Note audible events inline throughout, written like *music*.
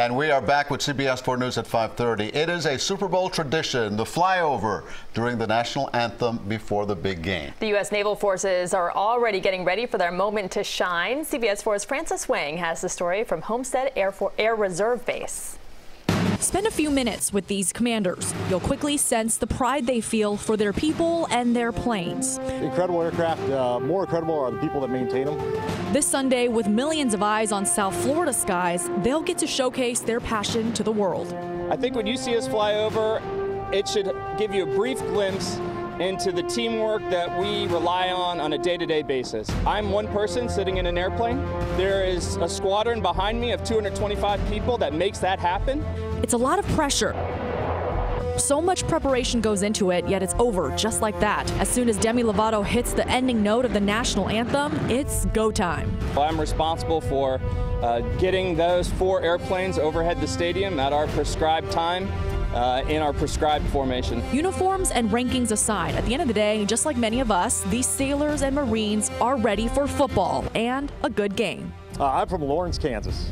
And we are back with CBS 4 News at 5:30. It is a Super Bowl tradition, the flyover during the national anthem before the big game. The U.S. Naval Forces are already getting ready for their moment to shine. CBS 4's Frances Wang has the story from Homestead Air, For Air Reserve Base. Spend a few minutes with these commanders. You'll quickly sense the pride they feel for their people and their planes. Incredible aircraft. Uh, more incredible are the people that maintain them. This Sunday, with millions of eyes on South Florida skies, they'll get to showcase their passion to the world. I think when you see us fly over, it should give you a brief glimpse into the teamwork that we rely on on a day-to-day basis. I'm one person sitting in an airplane. There is a squadron behind me of 225 people that makes that happen. It's a lot of pressure. So much preparation goes into it, yet it's over just like that. As soon as Demi Lovato hits the ending note of the national anthem, it's go time. I'm responsible for uh, getting those four airplanes overhead the stadium at our prescribed time uh, in our prescribed formation. Uniforms and rankings aside, at the end of the day, just like many of us, these sailors and Marines are ready for football and a good game. Uh, I'm from Lawrence, Kansas.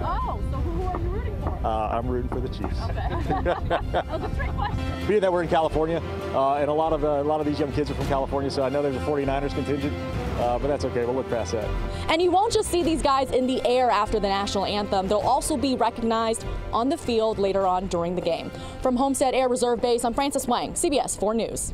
Oh, so who are you rooting for? Uh, I'm rooting for the Chiefs. Okay. *laughs* that was a question. Being that we're in California, uh, and a lot of uh, a lot of these young kids are from California, so I know there's a 49ers contingent, uh, but that's okay. We'll look past that. And you won't just see these guys in the air after the national anthem. They'll also be recognized on the field later on during the game. From Homestead Air Reserve Base, I'm Frances Wang, CBS 4 News.